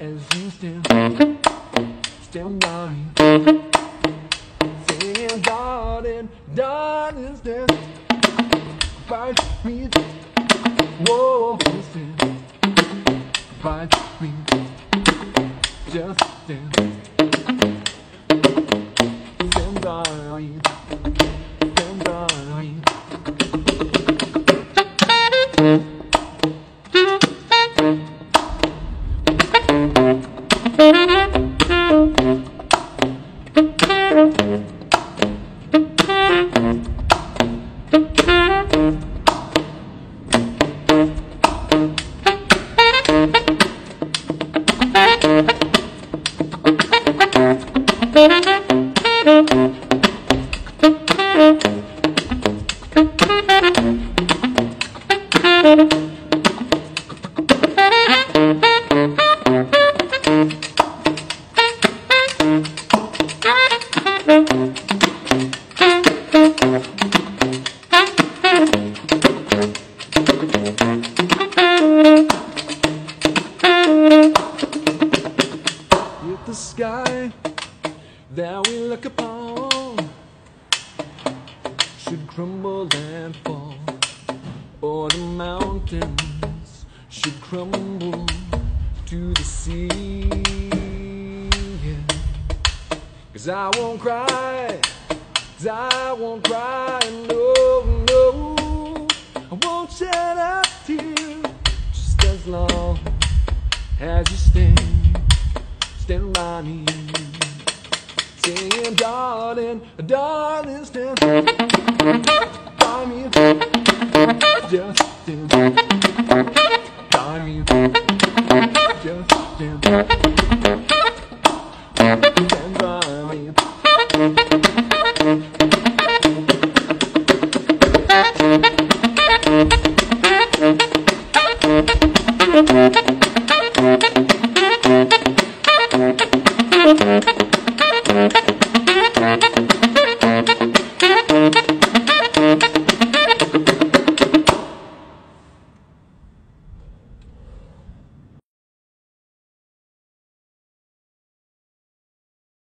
as you stand, stand by me. Saying, darling, darling, stand by me. Whoa, stand by me. Just stand. If the sky that we look upon should crumble and fall, or the mountains should crumble to the sea. Yeah. Cause I won't cry, cause I won't cry, no, no. I won't shed a tear just as long as you stand stand by me. Saying, darling, darling, stand by me. Just stand by me. Just stand, by